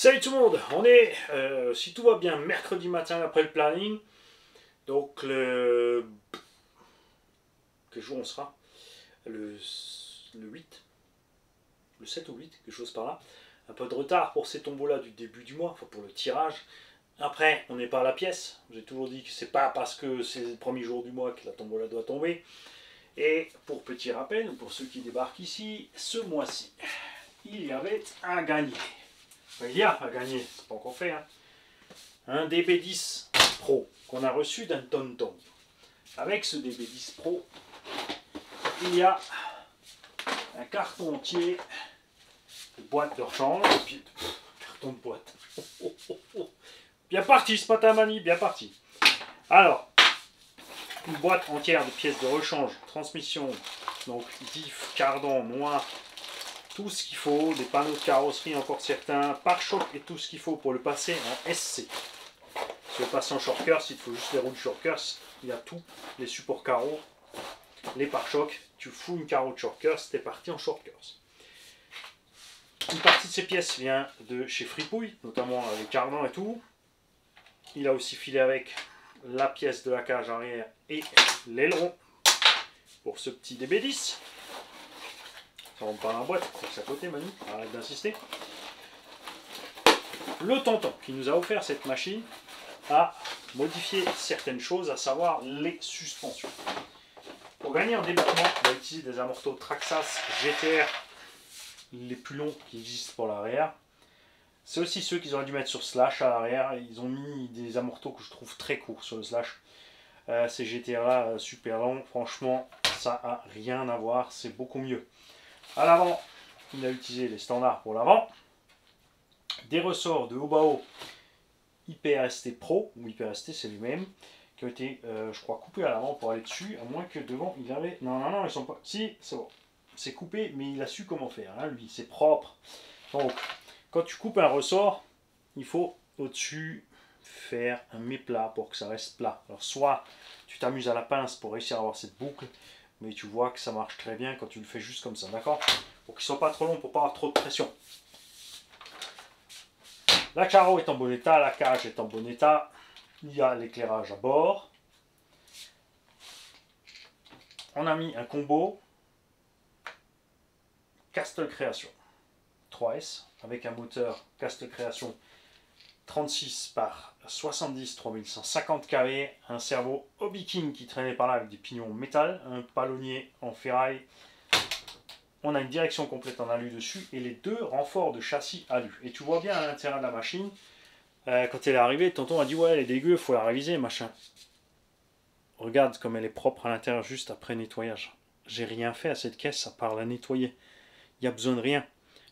Salut tout le monde, on est, euh, si tout va bien, mercredi matin après le planning. Donc le... Quel jour on sera? Le... le 8 Le 7 ou 8, quelque chose par là. Un peu de retard pour ces tombeaux-là du début du mois, enfin pour le tirage. Après, on n'est pas à la pièce. J'ai toujours dit que c'est pas parce que c'est le premier jour du mois que la tombola doit tomber. Et pour petit rappel, pour ceux qui débarquent ici, ce mois-ci, il y avait un gagné. Il y a à gagner, c'est pas encore fait. Hein. Un DB10 Pro qu'on a reçu d'un tonton. Avec ce DB10 Pro, il y a un carton entier de boîte de rechange. carton de boîte. bien parti, Spatamani, bien parti. Alors, une boîte entière de pièces de rechange, transmission, donc diff, cardan, noir, tout ce qu'il faut, des panneaux de carrosserie encore certains, pare-choc et tout ce qu'il faut pour le passer en SC. Si le passer en shortcurs, il faut juste les roues de shortcurs, il y a tout, les supports carreaux, les pare-chocs, tu fous une carreau de shortcurs, t'es parti en shortcurs. Une partie de ces pièces vient de chez Fripouille, notamment les cardans et tout. Il a aussi filé avec la pièce de la cage arrière et l'aileron pour ce petit DB10. Ça rentre pas dans la boîte, c'est à côté Manu, arrête d'insister. Le tonton qui nous a offert cette machine a modifié certaines choses, à savoir les suspensions. Pour gagner en débattement, on va utiliser des amortos Traxas GTR les plus longs qui existent pour l'arrière. C'est aussi ceux qu'ils auraient dû mettre sur Slash à l'arrière. Ils ont mis des amortos que je trouve très courts sur le Slash. Euh, ces GTR là euh, super longs, franchement ça a rien à voir, c'est beaucoup mieux. À l'avant, il a utilisé les standards pour l'avant. Des ressorts de haut bas haut IPRST Pro, ou IPRST c'est lui-même, qui ont été, euh, je crois, coupés à l'avant pour aller dessus, à moins que devant il avait. Non, non, non, ils sont pas. Si, c'est bon. C'est coupé, mais il a su comment faire, hein, lui, c'est propre. Donc, quand tu coupes un ressort, il faut au-dessus faire un méplat pour que ça reste plat. Alors, soit tu t'amuses à la pince pour réussir à avoir cette boucle, mais tu vois que ça marche très bien quand tu le fais juste comme ça, d'accord? Pour qu'il soit pas trop long, pour pas avoir trop de pression. La carreau est en bon état, la cage est en bon état. Il y a l'éclairage à bord. On a mis un combo Castle Création 3S avec un moteur Castle Création 36 par 70 3150 kV, un cerveau Hobby King qui traînait par là avec des pignons métal, un palonnier en ferraille. On a une direction complète en alu dessus et les deux renforts de châssis alu. Et tu vois bien à l'intérieur de la machine, euh, quand elle est arrivée, tonton a dit ouais elle est dégueu, faut la réviser, machin. Regarde comme elle est propre à l'intérieur juste après nettoyage. J'ai rien fait à cette caisse à part la nettoyer. Il n'y a besoin de rien.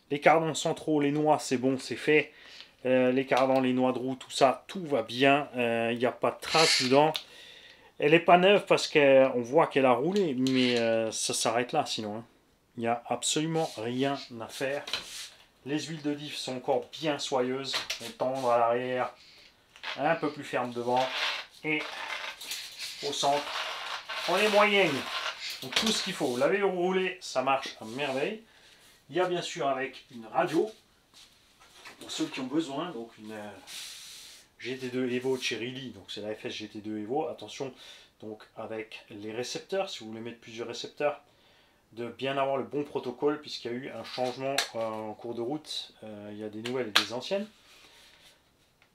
Les cardons centraux, les noix, c'est bon, c'est fait. Euh, les cardans, les noix de roue, tout ça, tout va bien. Il euh, n'y a pas de traces dedans. Elle n'est pas neuve parce qu'on voit qu'elle a roulé, mais euh, ça s'arrête là sinon. Il hein. n'y a absolument rien à faire. Les huiles de diff sont encore bien soyeuses. Elles tendent à l'arrière, un peu plus ferme devant. Et au centre, on est moyenne. Tout ce qu'il faut. Laver ou rouler, ça marche à merveille. Il y a bien sûr avec une radio pour ceux qui ont besoin, donc une euh, GT2 Evo chez donc c'est la FS GT2 Evo, attention donc avec les récepteurs, si vous voulez mettre plusieurs récepteurs, de bien avoir le bon protocole puisqu'il y a eu un changement euh, en cours de route, euh, il y a des nouvelles et des anciennes.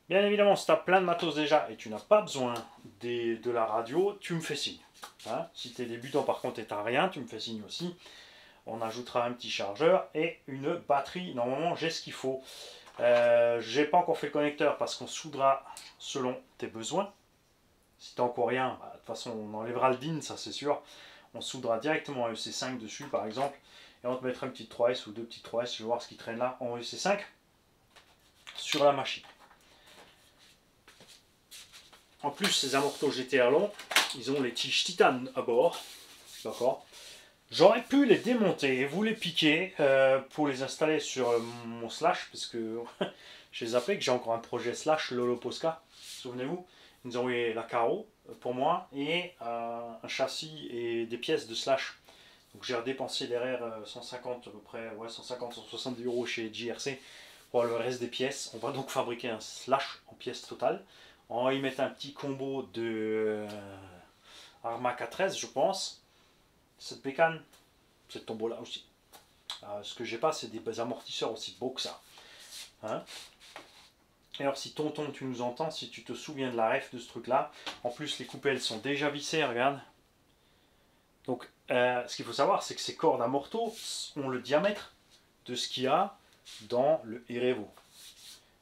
Bien évidemment, si tu as plein de matos déjà et tu n'as pas besoin de la radio, tu me fais signe. Hein. si tu es débutant par contre et tu rien, tu me fais signe aussi. On ajoutera un petit chargeur et une batterie. Normalement, j'ai ce qu'il faut. Euh, j'ai pas encore fait le connecteur parce qu'on soudra selon tes besoins. Si t'as encore rien, bah, de toute façon on enlèvera le DIN, ça c'est sûr. On soudra directement un EC5 dessus par exemple. Et on te mettra une petite 3S ou deux petites 3S, je vais voir ce qui traîne là en EC5 sur la machine. En plus, ces amortos GTR longs, ils ont les tiges titane à bord. D'accord? J'aurais pu les démonter et vous les piquer euh, pour les installer sur euh, mon slash, parce que je les appelé que j'ai encore un projet slash Lolo Posca. Souvenez-vous, ils nous ont envoyé la carreau euh, pour moi et un châssis et des pièces de slash. Donc j'ai redépensé derrière 150 à peu près, ouais 150, 170 euros chez JRC pour le reste des pièces. On va donc fabriquer un slash en pièces totales. On va y mettre un petit combo de Arma K13, je pense. Cette bécane, cette tombeau là aussi. Euh, ce que j'ai pas, c'est des amortisseurs aussi beaux que ça. Hein alors si tonton tu nous entends, si tu te souviens de la ref de ce truc là, en plus les coupelles sont déjà vissées, regarde. Donc euh, ce qu'il faut savoir c'est que ces cordes à ont le diamètre de ce qu'il y a dans le Erevo.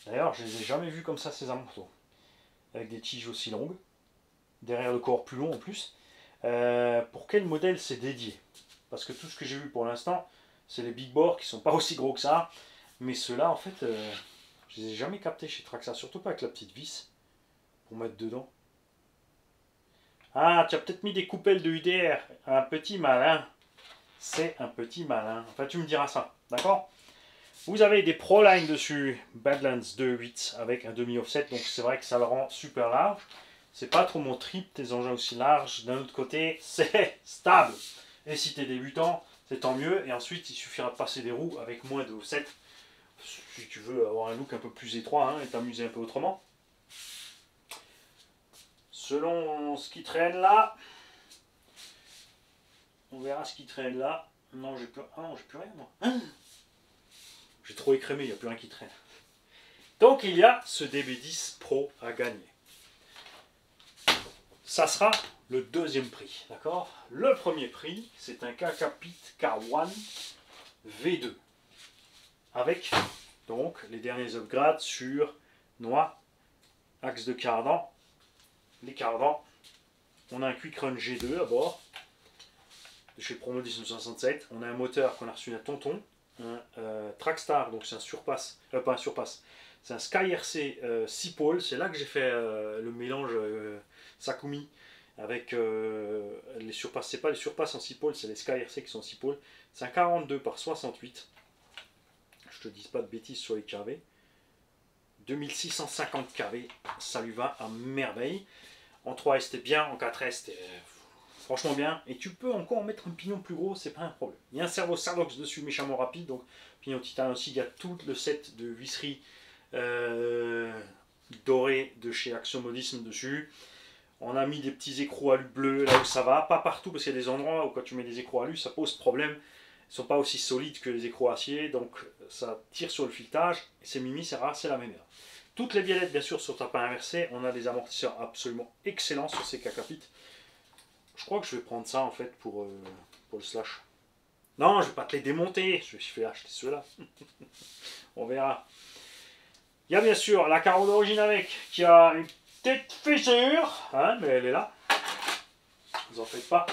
D'ailleurs je les ai jamais vus comme ça ces amorteaux. Avec des tiges aussi longues, derrière le corps plus long en plus. Euh, pour quel modèle c'est dédié? Parce que tout ce que j'ai vu pour l'instant, c'est les big bores qui sont pas aussi gros que ça. Mais ceux-là en fait... Euh, je les ai jamais captés chez Traxa, surtout pas avec la petite vis pour mettre dedans. Ah, tu as peut-être mis des coupelles de UDR. Un petit malin. C'est un petit malin. Enfin, tu me diras ça. D'accord? Vous avez des Proline dessus. Badlands 2.8 avec un demi-offset. Donc, c'est vrai que ça le rend super large. C'est pas trop mon trip, tes engins aussi larges. D'un autre côté, c'est stable. Et si tu es débutant, c'est tant mieux. Et ensuite, il suffira de passer des roues avec moins de offset si tu veux avoir un look un peu plus étroit hein, et t'amuser un peu autrement. Selon ce qui traîne là, on verra ce qui traîne là. Non, j'ai plus, ah plus rien moi. Hein j'ai trop écrémé, il n'y a plus rien qui traîne. Donc il y a ce DB10 Pro à gagner. Ça sera le deuxième prix, d'accord? Le premier prix, c'est un Kakapit K1 V2 avec donc les derniers upgrades sur noix, axe de cardan, les cardans. On a un Quick Run G2 à bord de chez Promo 1967. On a un moteur qu'on a reçu d'un tonton, un euh, Trackstar, donc c'est un surpasse, euh, pas un c'est un Sky RC 6 pôles. C'est là que j'ai fait euh, le mélange Sakumi avec les surpasses. C'est pas les surpasses en 6 pôles, c'est les Sky RC qui sont en 6 pôles. C'est un 42 par 68 je te dis pas de bêtises sur les KV. 2650 kV, ça lui va à merveille. En 3S c'était bien, en 4S c'était euh, franchement bien. Et tu peux encore mettre un pignon plus gros, c'est pas un problème. Il y a un servo Sardox dessus méchamment rapide, donc pignon titane aussi. Il y a tout le set de visserie euh, doré de chez Action Modisme dessus. On a mis des petits écrous alu bleus là où ça va, pas partout parce qu'il y a des endroits où quand tu mets des écrous alu ça pose problème sont pas aussi solides que les écrous acier, donc ça tire sur le filetage, et c'est mimi, c'est rare, c'est la même Toutes les biellettes, bien sûr, sur tapin inversé, on a des amortisseurs absolument excellents sur ces cacapites. Je crois que je vais prendre ça, en fait, pour, euh, pour le slash. Non, je vais pas te les démonter, je vais acheter ceux-là. on verra. Il y a bien sûr la carreau d'origine avec, qui a une petite fissure, hein, mais elle est là. Vous en faites pas.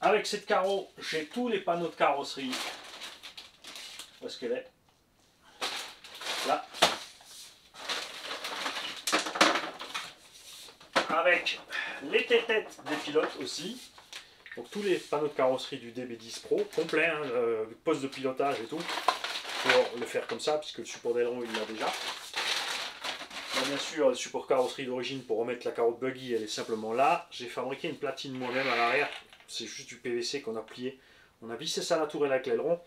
Avec cette carreau, j'ai tous les panneaux de carrosserie. Où est-ce qu'elle est? Là. Avec les têtes des pilotes aussi. Donc tous les panneaux de carrosserie du DB10 Pro, complet, hein, euh, poste de pilotage et tout, pour le faire comme ça, puisque le support d'aileron il l'a déjà. Bien sûr, le support carrosserie d'origine pour remettre la carotte buggy, elle est simplement là. J'ai fabriqué une platine moi-même à l'arrière c'est juste du PVC qu'on a plié. On a vissé ça à la tourelle avec l'aileron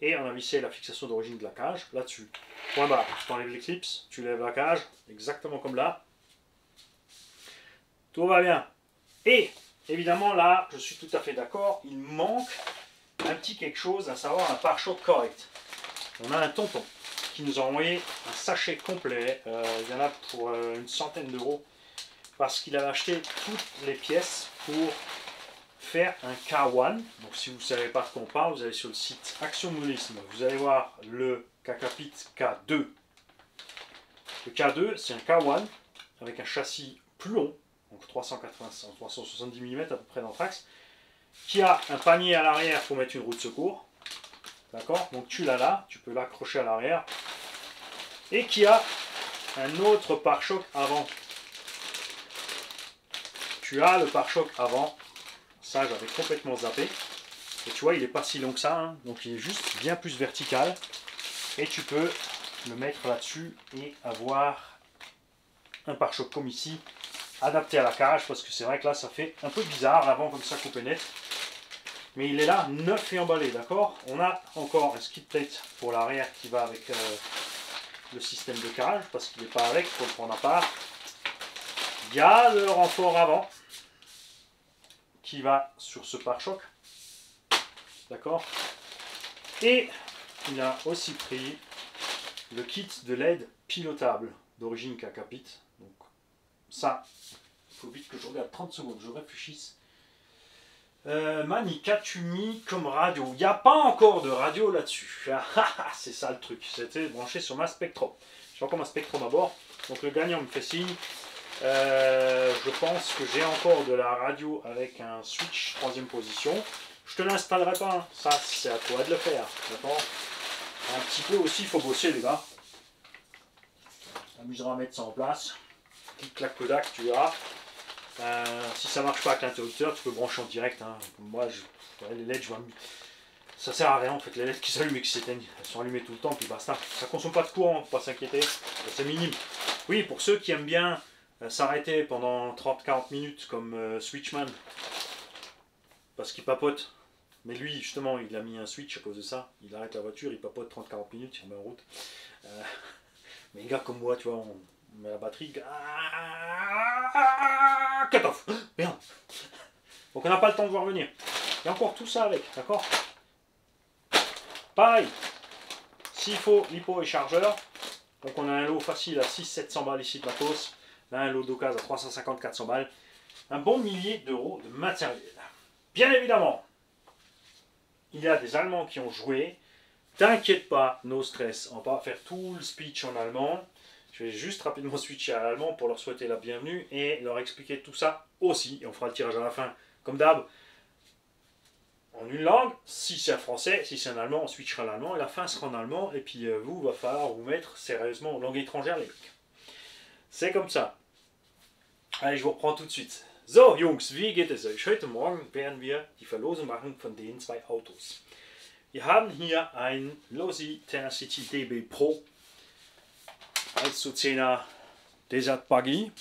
et on a vissé la fixation d'origine de la cage là-dessus. Point barre, tu enlèves l'éclipse, tu lèves la cage, exactement comme là. Tout va bien. Et évidemment là, je suis tout à fait d'accord, il manque un petit quelque chose, à savoir un pare-choc correct. On a un tonton qui nous a envoyé un sachet complet, euh, il y en a pour euh, une centaine d'euros, parce qu'il a acheté toutes les pièces pour faire un K1. Donc si vous ne savez pas de quoi on parle, vous allez sur le site Action Monisme. Vous allez voir le Kakapit K2. Le K2, c'est un K1 avec un châssis plus long, donc 380, 370 mm à peu près d'anthrax, qui a un panier à l'arrière pour mettre une roue de secours. D'accord Donc tu l'as là, tu peux l'accrocher à l'arrière. Et qui a un autre pare-choc avant. Tu as le pare-choc avant ça, j'avais complètement zappé. Et tu vois, il n'est pas si long que ça. Hein. Donc, il est juste bien plus vertical. Et tu peux le mettre là-dessus et avoir un pare-choc comme ici, adapté à la cage. Parce que c'est vrai que là, ça fait un peu bizarre. Avant, comme ça, coupé net. Mais il est là, neuf et emballé, d'accord? On a encore un skid plate pour l'arrière qui va avec euh, le système de carrage, parce qu'il n'est pas avec, il faut le prendre à part. Il y a le renfort avant qui va sur ce pare-choc. D'accord? Et il a aussi pris le kit de LED pilotable d'origine Kakapit. Donc ça, il faut vite que je regarde 30 secondes, je réfléchisse. Euh, Mani, qu'as-tu mis comme radio Il n'y a pas encore de radio là-dessus. Ah, ah, ah, c'est ça le truc. C'était branché sur ma Spectrum. J'ai encore ma Spectrum à bord. Donc le gagnant me fait signe. Euh, je pense que j'ai encore de la radio avec un switch troisième position. Je te l'installerai pas. Hein. Ça, c'est à toi de le faire. D'accord? Un petit peu aussi, il faut bosser, les gars. Amusera à mettre ça en place. Petite claque Kodak, tu verras. Euh, si ça marche pas avec l'interrupteur, tu peux brancher en direct. Hein. Moi, les LED, je vois. Ça sert à rien en fait, les LED qui s'allument et qui s'éteignent, elles sont allumées tout le temps, puis basta. Ça consomme pas de courant, pas s'inquiéter, c'est minime. Oui, pour ceux qui aiment bien euh, s'arrêter pendant 30-40 minutes comme euh, Switchman, parce qu'il papote. Mais lui, justement, il a mis un switch à cause de ça. Il arrête la voiture, il papote 30-40 minutes, il remet en route. mais un gars comme moi, tu vois, met la batterie. Ah, cut off. Merde. Donc on n'a pas le temps de voir venir. A encore tout ça avec, d'accord? Pareil, s'il faut lipo et chargeur, donc on a un lot facile à 600-700 balles ici de matos, là un lot d'occasion à 350-400 balles, un bon millier d'euros de matériel. Bien évidemment, il y a des Allemands qui ont joué, t'inquiète pas, no stress, on va pas faire tout le speech en allemand, je vais juste rapidement switcher à l'allemand pour leur souhaiter la bienvenue et leur expliquer tout ça aussi. Et on fera le tirage à la fin, comme d'hab, en une langue. Si c'est un français, si c'est un allemand, on switchera l'allemand et la fin sera en allemand. Et puis euh, vous, va falloir vous mettre sérieusement en langue étrangère, les mecs. C'est comme ça. Allez, je vous reprends tout de suite. So, Jungs, wie geht es euch? Heute Morgen werden wir die Verlosung machen von den zwei Autos. Wir haben hier ein Losi Tenacity DB Pro als zu 10er Desert Buggy.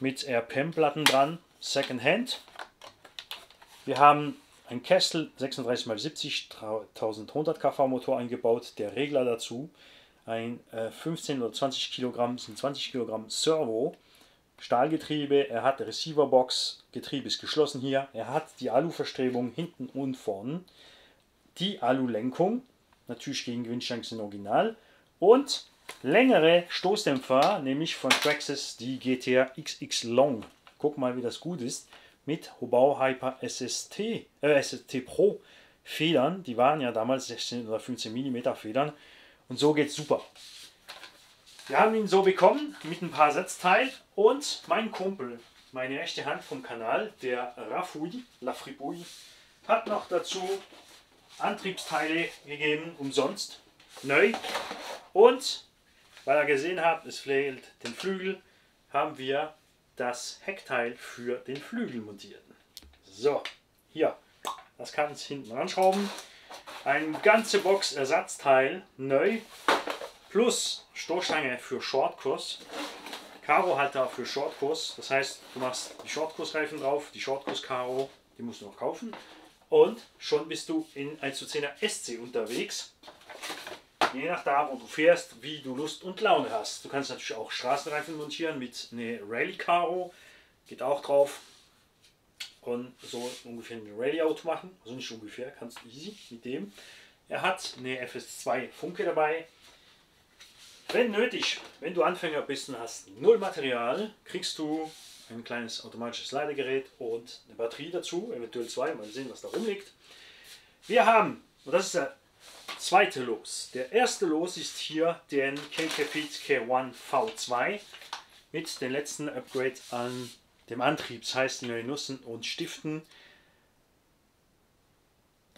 Mit RPM-Platten dran, Second Hand. Wir haben ein Kessel 36x70 1100 kV Motor eingebaut, der Regler dazu, ein 15 äh, oder 20 Kilogramm, sind 20 Kilogramm Servo, Stahlgetriebe, er hat Receiverbox, Getriebe ist geschlossen hier, er hat die Alu-Verstrebung hinten und vorn, die Alu-Lenkung, natürlich gegen Windchancen Original. Und längere Stoßdämpfer, nämlich von Traxxas die GTR XX Long. Guck mal, wie das gut ist. Mit Hobau Hyper SST, äh, SST Pro Federn. Die waren ja damals 16 oder 15 mm Federn. Und so geht's super. Wir haben ihn so bekommen mit ein paar Setzteilen und mein Kumpel, meine rechte Hand vom Kanal, der Rafui, Lafripui, hat noch dazu Antriebsteile gegeben, umsonst, neu. Und weil ihr gesehen habt, es fehlt den Flügel, haben wir das Heckteil für den Flügel montiert. So, hier, das kann es hinten anschrauben. Eine ganze Box Ersatzteil, neu, plus Stoßstange für Shortkurs, Karo-Halter für Shortkurs. Das heißt, du machst die Shortkursreifen drauf, die Shortkurs-Karo, die musst du noch kaufen. Und schon bist du in 1 zu 10er SC unterwegs je nachdem, wo du fährst, wie du Lust und Laune hast. Du kannst natürlich auch Straßenreifen montieren mit einer Rallye Caro, geht auch drauf. Und so ungefähr ein Rallye-Auto machen, also nicht ungefähr, kannst du easy mit dem. Er hat eine FS2 Funke dabei. Wenn nötig, wenn du Anfänger bist und hast null Material, kriegst du ein kleines automatisches Ladegerät und eine Batterie dazu, eventuell zwei, mal sehen, was da rumliegt. Wir haben, und das ist der zweite Los. Der erste Los ist hier den KKPit K1 V2 mit den letzten Upgrade an dem Antrieb, das heißt neue Nussen und Stiften.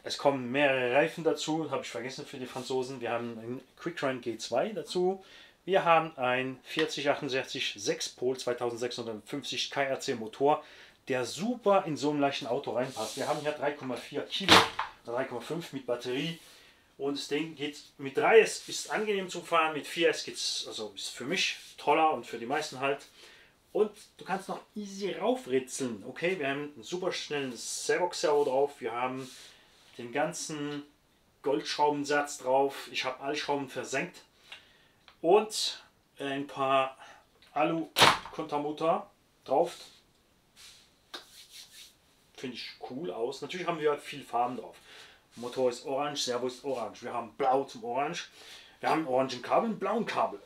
Es kommen mehrere Reifen dazu, habe ich vergessen für die Franzosen. Wir haben einen Quickrun G2 dazu. Wir haben ein 4068 6-Pol 2650 KRC Motor, der super in so einem leichten Auto reinpasst. Wir haben hier 3,4 Kilo, 3,5 mit Batterie und das Ding geht mit 3 es ist angenehm zu fahren, mit 4 es geht also ist für mich toller und für die meisten halt. Und du kannst noch easy raufritzeln. Okay, wir haben einen super schnellen Servox-Servo drauf. Wir haben den ganzen Goldschraubensatz drauf. Ich habe alle Schrauben versenkt. Und ein paar Alu-Kontermutter drauf. Finde ich cool aus. Natürlich haben wir viel Farben drauf. Motor ist orange, Servo ist orange. Wir haben blau zum orange. Wir haben orangen Kabel, blauen Kabel.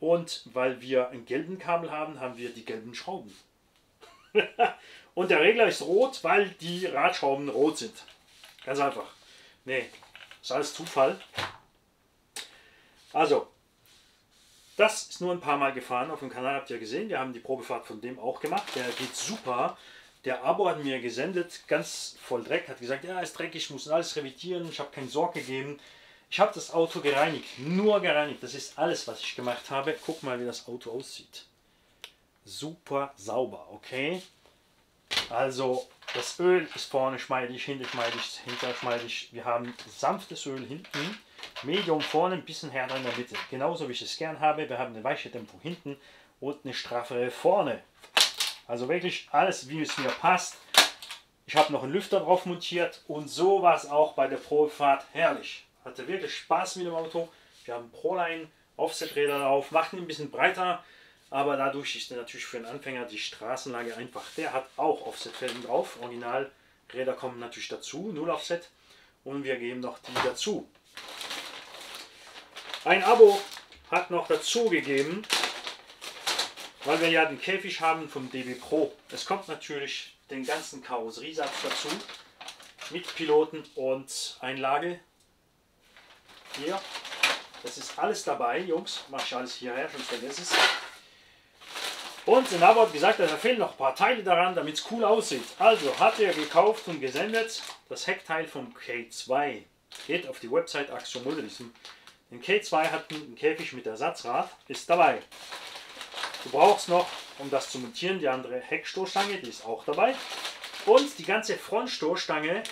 Und weil wir ein gelben Kabel haben, haben wir die gelben Schrauben. und der Regler ist rot, weil die Radschrauben rot sind. Ganz einfach. Nee, ist alles Zufall. Also, das ist nur ein paar Mal gefahren auf dem Kanal, habt ihr gesehen. Wir haben die Probefahrt von dem auch gemacht. Der geht super. Der Abo hat mir gesendet, ganz voll Dreck, hat gesagt, ja, ist dreckig, ich muss alles revidieren, ich habe keinen Sorg gegeben. Ich habe das Auto gereinigt, nur gereinigt. Das ist alles, was ich gemacht habe. Guck mal, wie das Auto aussieht. Super sauber, okay? Also, das Öl ist vorne schmeidig, hinten schmeidig, hinter schmeidig. Wir haben sanftes Öl hinten, Medium vorne, ein bisschen härter in der Mitte. Genauso wie ich es gern habe. Wir haben eine weiche Dämpfung hinten und eine straffere vorne. Also wirklich alles, wie es mir passt. Ich habe noch einen Lüfter drauf montiert und so war es auch bei der Probefahrt herrlich. Hatte wirklich Spaß mit dem Auto. Wir haben Proline Offset-Räder drauf, macht ihn ein bisschen breiter, aber dadurch ist natürlich für einen Anfänger die Straßenlage einfach. Der hat auch Offset-Felgen drauf. Originalräder kommen natürlich dazu, null Offset. Und wir geben noch die dazu. Ein Abo hat noch dazu gegeben, weil wir ja den Käfig haben vom DB Pro. Es kommt natürlich den ganzen Karosseriesatz dazu mit Piloten und Einlage hier. Das ist alles dabei, Jungs. Mach ich alles hierher, sonst vergesse es. Und der Nabo hat gesagt, da fehlen noch ein paar Teile daran, damit es cool aussieht. Also hat er gekauft und gesendet das Heckteil vom K2. Geht auf die Website Axiom Modelism. Den K2 hat einen Käfig mit Ersatzrad, ist dabei. Du brauchst noch, um das zu montieren, die andere Heckstoßstange, die ist auch dabei. Und die ganze Frontstoßstange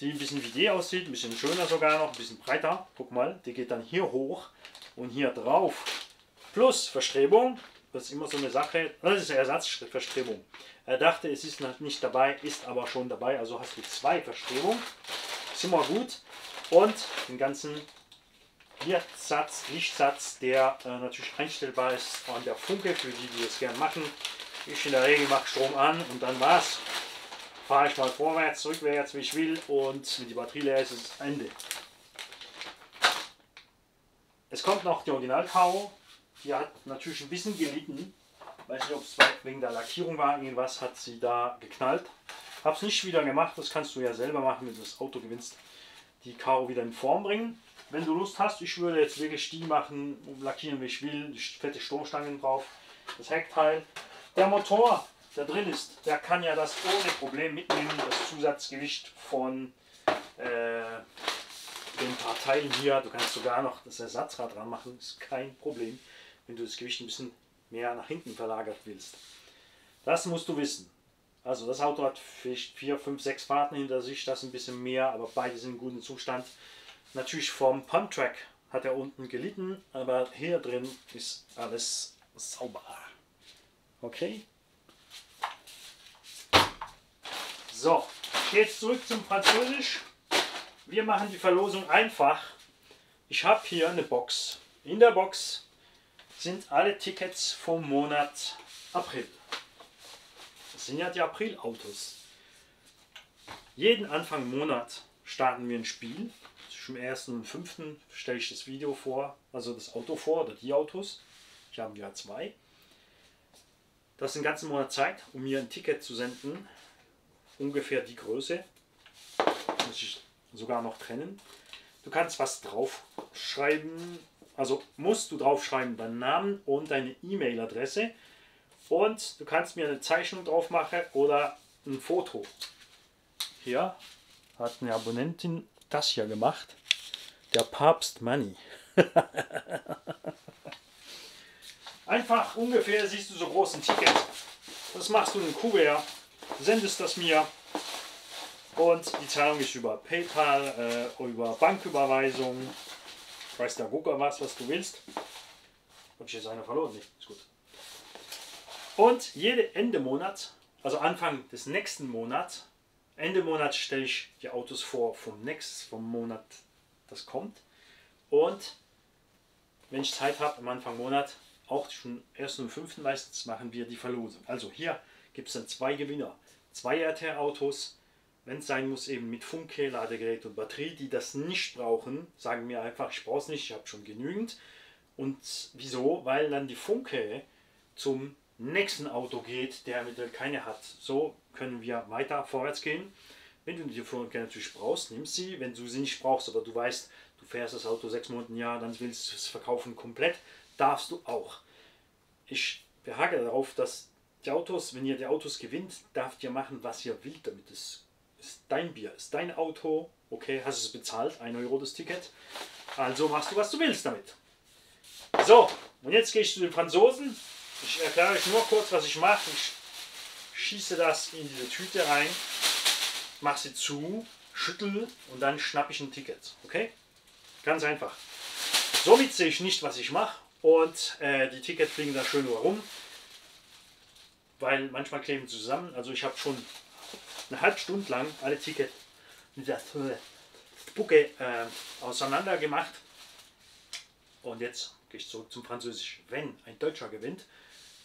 die ein bisschen wie die aussieht, ein bisschen schöner sogar noch, ein bisschen breiter. Guck mal, die geht dann hier hoch und hier drauf. Plus Verstrebung, das ist immer so eine Sache, das ist Ersatzverstrebung. Er dachte, es ist nicht dabei, ist aber schon dabei, also hast du zwei Verstrebungen. Ist immer gut. Und den ganzen Lichtsatz, Lichtsatz, der äh, natürlich einstellbar ist an der Funke, für die, die es gerne machen. Ich in der Regel mache Strom an und dann war's fahre ich mal vorwärts, rückwärts, wie ich will und wenn die Batterie leer ist, ist es Ende. Es kommt noch die Original-Karo. Die hat natürlich ein bisschen gelitten. Weiß nicht, ob es wegen der Lackierung war, irgendwas hat sie da geknallt. Habe es nicht wieder gemacht, das kannst du ja selber machen, wenn du das Auto gewinnst. Die Karo wieder in Form bringen. Wenn du Lust hast, ich würde jetzt wirklich die machen, lackieren wie ich will, fette Stoßstangen drauf, das Heckteil. Der Motor da drin ist, der kann ja das ohne Problem mitnehmen, das Zusatzgewicht von äh, den paar Teilen hier. Du kannst sogar noch das Ersatzrad dran machen, ist kein Problem, wenn du das Gewicht ein bisschen mehr nach hinten verlagert willst. Das musst du wissen. Also das Auto hat vier, fünf, sechs Fahrten hinter sich, das ein bisschen mehr, aber beide sind in gutem Zustand. Natürlich vom Pumptrack hat er unten gelitten, aber hier drin ist alles sauber. Okay? So, jetzt zurück zum Französisch. Wir machen die Verlosung einfach. Ich habe hier eine Box. In der Box sind alle Tickets vom Monat April. Das sind ja die April-Autos. Jeden Anfang Monat starten wir ein Spiel. Zwischen 1. und 5. stelle ich das Video vor, also das Auto vor oder die Autos. Ich habe ja zwei. Das ist den ganzen Monat Zeit, um mir ein Ticket zu senden ungefähr die Größe. Muss ich sogar noch trennen. Du kannst was draufschreiben, also musst du draufschreiben deinen Namen und deine E-Mail-Adresse. Und du kannst mir eine Zeichnung drauf machen oder ein Foto. Hier hat eine Abonnentin das hier gemacht. Der Papst Money. Einfach ungefähr siehst du so großen Ticket. Das machst du in Kuvert sendest das mir und die Zahlung ist über PayPal, äh, über Banküberweisung, weiß der Gucker was, was du willst. Habe ich jetzt einer verloren? Nicht, ist gut. Und jede Ende Monat, also Anfang des nächsten Monats, Ende Monat stelle ich die Autos vor vom nächsten vom Monat, das kommt. Und wenn ich Zeit habe, am Anfang Monat, auch schon erst am 5. meistens machen wir die Verlosung. Also hier gibt es dann zwei Gewinner. Zwei RTR-Autos, wenn es sein muss, eben mit Funke, Ladegerät und Batterie, die das nicht brauchen, sagen mir einfach, ich brauche es nicht, ich habe schon genügend. Und wieso? Weil dann die Funke zum nächsten Auto geht, der eventuell keine hat. So können wir weiter vorwärts gehen. Wenn du die Funke natürlich brauchst, nimm sie. Wenn du sie nicht brauchst, aber du weißt, du fährst das Auto sechs Monate im Jahr, dann willst du es verkaufen komplett, darfst du auch. Ich behage darauf, dass die Autos, wenn ihr die Autos gewinnt, darf ihr machen, was ihr wollt damit. Es ist dein Bier, ist dein Auto. Okay, hast es bezahlt, 1 Euro das Ticket. Also machst du, was du willst damit. So, und jetzt gehe ich zu den Franzosen. Ich erkläre euch nur kurz, was ich mache. Ich schieße das in diese Tüte rein, mache sie zu, schüttel und dann schnappe ich ein Ticket. Okay? Ganz einfach. Somit sehe ich nicht, was ich mache und äh, die Tickets fliegen da schön rum, weil manchmal kleben sie zusammen. Also ich habe schon eine halbe Stunde lang alle Tickets mit der Spucke äh, auseinander gemacht. Und jetzt gehe ich zurück zum Französisch. Wenn ein Deutscher gewinnt,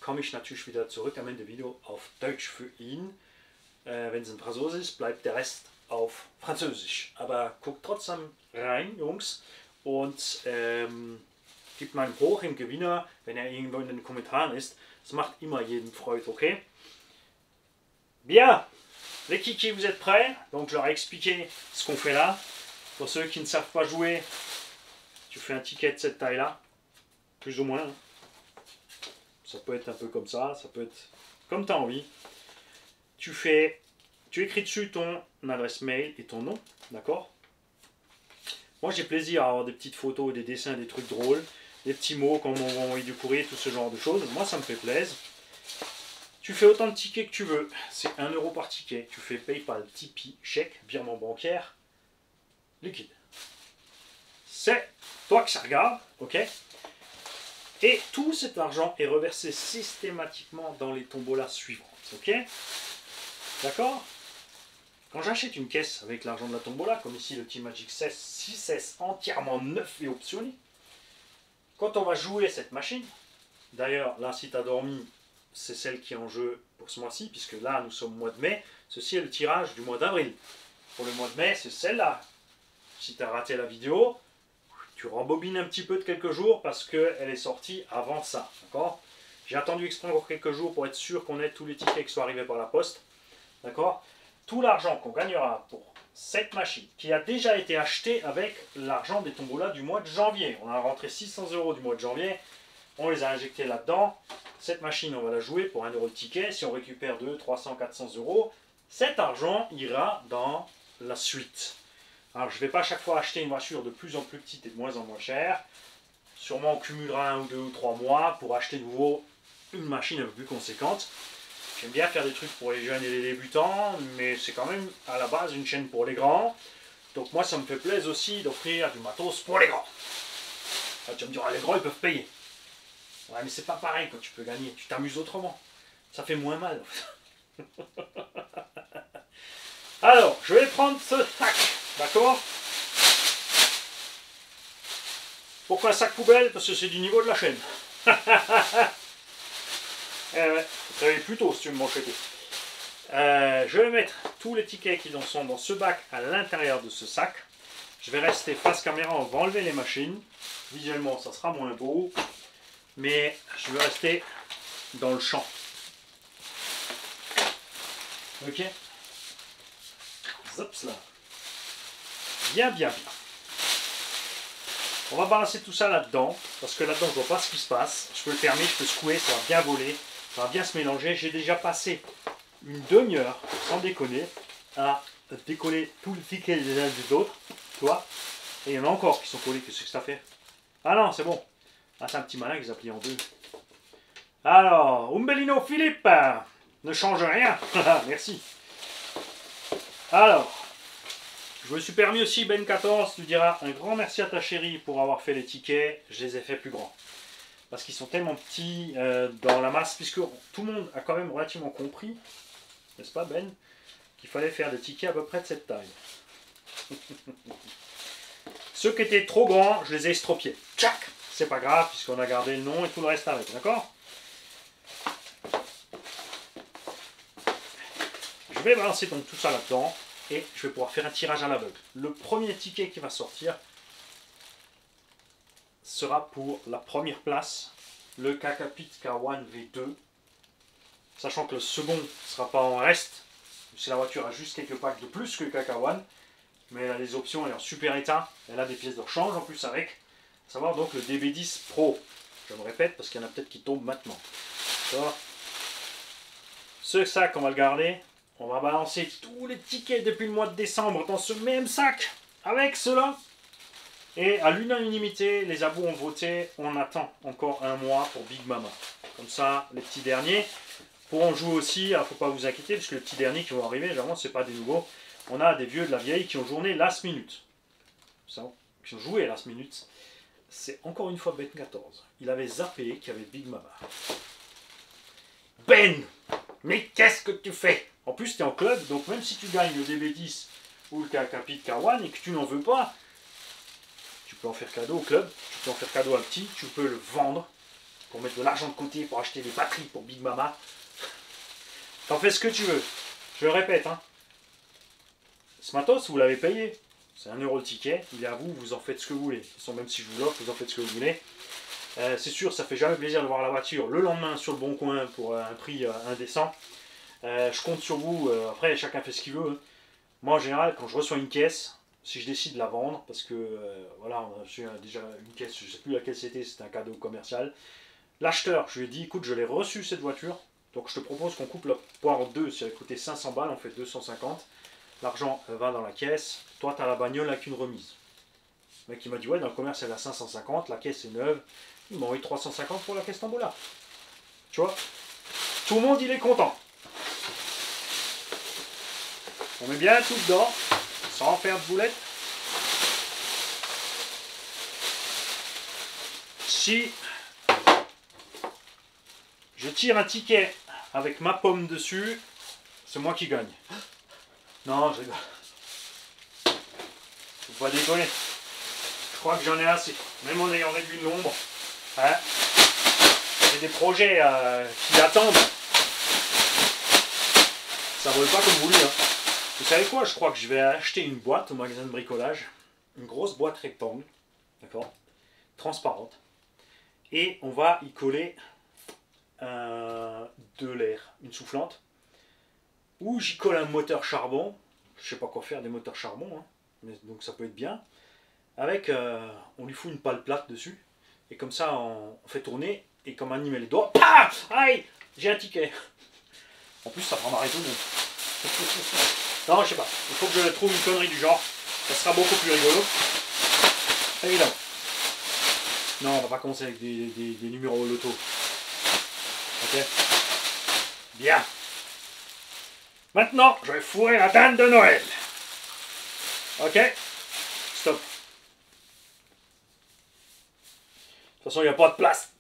komme ich natürlich wieder zurück am Ende Video auf Deutsch für ihn. Äh, Wenn es ein Franzose ist, bleibt der Rest auf Französisch. Aber guckt trotzdem rein, Jungs, und ähm, gibt mal einen Hoch im Gewinner, wenn er irgendwo in den Kommentaren ist. Das macht immer jeden Freude, okay? Bien, les kikis, vous êtes prêts Donc je leur ai expliqué ce qu'on fait là. Pour ceux qui ne savent pas jouer, tu fais un ticket de cette taille-là, plus ou moins. hein. Ça peut être un peu comme ça, ça peut être comme tu as envie. Tu fais, tu écris dessus ton adresse mail et ton nom, d'accord? Moi j'ai plaisir à avoir des petites photos, des dessins, des trucs drôles, des petits mots comme on envoyer du courrier, tout ce genre de choses. Moi ça me fait plaisir. Tu fais autant de tickets que tu veux, c'est 1 euro par ticket. Tu fais PayPal, Tipeee, chèque, virement bancaire, liquide. C'est toi que ça regarde, ok? Et tout cet argent est reversé systématiquement dans les tombolas suivantes, ok? D'accord? Quand j'achète une caisse avec l'argent de la tombola, comme ici le Team Magic 16 6S entièrement neuf et optionné, quand on va jouer cette machine, d'ailleurs là si tu as dormi, c'est celle qui est en jeu pour ce mois-ci, puisque là nous sommes au mois de mai, ceci est le tirage du mois d'avril. Pour le mois de mai, c'est celle-là. Si tu as raté la vidéo, tu rembobines un petit peu de quelques jours parce qu'elle est sortie avant ça. D'accord? J'ai attendu exprès encore quelques jours pour être sûr qu'on ait tous les tickets qui sont arrivés par la poste. D'accord? Tout l'argent qu'on gagnera pour cette machine, qui a déjà été achetée avec l'argent des tombolas du mois de janvier. On a rentré 600 euros du mois de janvier. On les a injectés là-dedans. Cette machine, on va la jouer pour 1 euro le ticket. Si on récupère 2, 300, 400 euros, cet argent ira dans la suite. Alors, je ne vais pas chaque fois acheter une voiture de plus en plus petite et de moins en moins chère. Sûrement, on cumulera un ou deux ou trois mois pour acheter de nouveau une machine un peu plus conséquente. J'aime bien faire des trucs pour les jeunes et les débutants, mais c'est quand même à la base une chaîne pour les grands. Donc moi, ça me fait plaisir aussi d'offrir du matos pour les grands. Tu vas me dire, ah, les grands, ils peuvent payer. Ouais, mais c'est pas pareil quand tu peux gagner. Tu t'amuses autrement. Ça fait moins mal. Alors, je vais prendre ce sac. D'accord Pourquoi un sac poubelle Parce que c'est du niveau de la chaîne. savez plus tôt si tu me mancheter. Euh, je vais mettre tous les tickets qui en sont dans ce bac à l'intérieur de ce sac. Je vais rester face caméra, on va enlever les machines. Visuellement, ça sera moins beau. Mais je vais rester dans le champ. Ok Zops là. Bien, bien, bien. On va balancer tout ça là-dedans, parce que là-dedans, je vois pas ce qui se passe. Je peux le fermer, je peux secouer, ça va bien voler, ça va bien se mélanger. J'ai déjà passé une demi-heure, sans déconner, à décoller tout le ticket des uns des autres, tu vois. Et il y en a encore qui sont collés, qu'est-ce que ça fait? Ah non, c'est bon. Ah, c'est un petit malin qui les a pliés en deux. Alors, Umbellino Philippe, ne change rien. Merci. Alors, je me suis permis aussi, Ben14, tu diras un grand merci à ta chérie pour avoir fait les tickets. Je les ai fait plus grands. parce qu'ils sont tellement petits euh, dans la masse, puisque tout le monde a quand même relativement compris, n'est-ce pas Ben, qu'il fallait faire des tickets à peu près de cette taille. Ceux qui étaient trop grands, je les ai estropiés. Tchac C'est pas grave, puisqu'on a gardé le nom et tout le reste avec, d'accord? Je vais balancer donc tout ça là-dedans, et je vais pouvoir faire un tirage à l'aveugle. Le premier ticket qui va sortir, sera pour la première place le Kakapit K1 V2. Sachant que le second ne sera pas en reste. Si la voiture a juste quelques packs de plus que le KK1. Mais elle a des options, elle est en super état. Elle a des pièces de rechange en plus avec. À savoir donc le DB10 Pro. Je me répète parce qu'il y en a peut-être qui tombent maintenant. Ce sac, on va le garder. On va balancer tous les tickets depuis le mois de décembre dans ce même sac. Avec cela. Et à l'unanimité, les abos ont voté, on attend encore un mois pour Big Mama. Comme ça, les petits derniers pourront jouer aussi, il ne faut pas vous inquiéter, parce que les petits derniers qui vont arriver, généralement, ce pas des nouveaux. On a des vieux de la vieille qui ont journé last minute. Ça, qui ont joué last minute. C'est encore une fois Ben 14. Il avait zappé qu'il y avait Big Mama. Ben Mais qu'est-ce que tu fais? En plus, tu es en club, donc même si tu gagnes le DB10 ou le Capit K1 et que tu n'en veux pas, peux en faire cadeau au club, tu peux en faire cadeau à un petit, tu peux le vendre pour mettre de l'argent de côté pour acheter des batteries pour Big Mama. T'en fais ce que tu veux. Je le répète, hein. Ce matos, vous l'avez payé. C'est un euro le ticket, il est à vous, vous en faites ce que vous voulez. De même si je vous l'offre, vous en faites ce que vous voulez. Euh, c'est sûr, ça fait jamais plaisir de voir la voiture le lendemain sur le bon coin pour un prix euh, indécent. Euh, je compte sur vous, après chacun fait ce qu'il veut. Moi en général, quand je reçois une caisse, si je décide de la vendre, parce que euh, voilà, on a reçu déjà une caisse, je ne sais plus laquelle c'était, c'était un cadeau commercial. L'acheteur, je lui ai dit, écoute, je l'ai reçu cette voiture, donc je te propose qu'on coupe la poire en deux. Si elle coûtait 500 balles, on fait 250. L'argent va dans la caisse, toi tu as la bagnole avec une remise. Le mec il m'a dit, ouais, dans le commerce elle a 550, la caisse est neuve, il m'a envoyé 350 pour la caisse tambola. Tu vois Tout le monde il est content. On met bien tout dedans sans faire de boulettes. Si je tire un ticket avec ma pomme dessus, c'est moi qui gagne. Non, je rigole. Faut pas déconner. Je crois que j'en ai assez. Même en ayant réduit le nombre. Hein? J'ai des projets euh, qui attendent. Ça vole pas comme voulu. Hein. Vous savez quoi? Je crois que je vais acheter une boîte au magasin de bricolage. Une grosse boîte rectangle. D'accord? Transparente. Et on va y coller de l'air, une soufflante. Ou j'y colle un moteur charbon. Je sais pas quoi faire des moteurs charbon. Hein. donc ça peut être bien. Avec, euh, on lui fout une pale plate dessus. Et comme ça, on, fait tourner. Et comme animer les doigts. Ah Aïe J'ai un ticket. En plus, ça prend ma tout Non, je sais pas. Il faut que je trouve une connerie du genre. Ça sera beaucoup plus rigolo. Évidemment. Non, on va pas commencer avec des, des, numéros loto. Ok? Bien. Maintenant, je vais fourrer la dinde de Noël. Ok? Stop. De toute façon, il n'y a pas de place.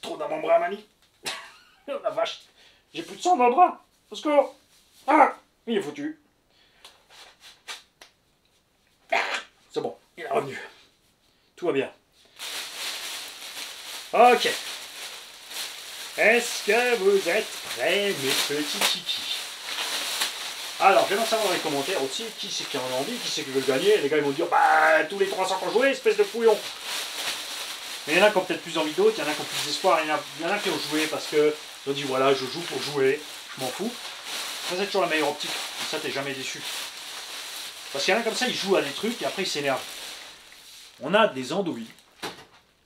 Trop dans mon bras, Mani. oh la vache. J'ai plus de sang dans le bras. Parce que... Ah Il est foutu. C'est bon, il est revenu. Tout va bien. Ok. Est-ce que vous êtes prêts, mes petits kikis Alors, j'aimerais savoir dans les commentaires aussi qui c'est qui en a envie, qui c'est qui veut gagner? Les gars, ils vont dire Bah, tous les 300 qui ont joué, espèce de fouillon. Mais il y en a qui ont peut-être plus envie d'autres, il y en a qui ont plus d'espoir, il, y en a qui ont joué parce que ils ont dit Voilà, je joue pour jouer, je m'en fous. Ça, c'est toujours la meilleure optique. Comme ça, t'es jamais déçu. Parce qu'il y en a comme ça, ils jouent à des trucs et après ils s'énervent. On a des andouilles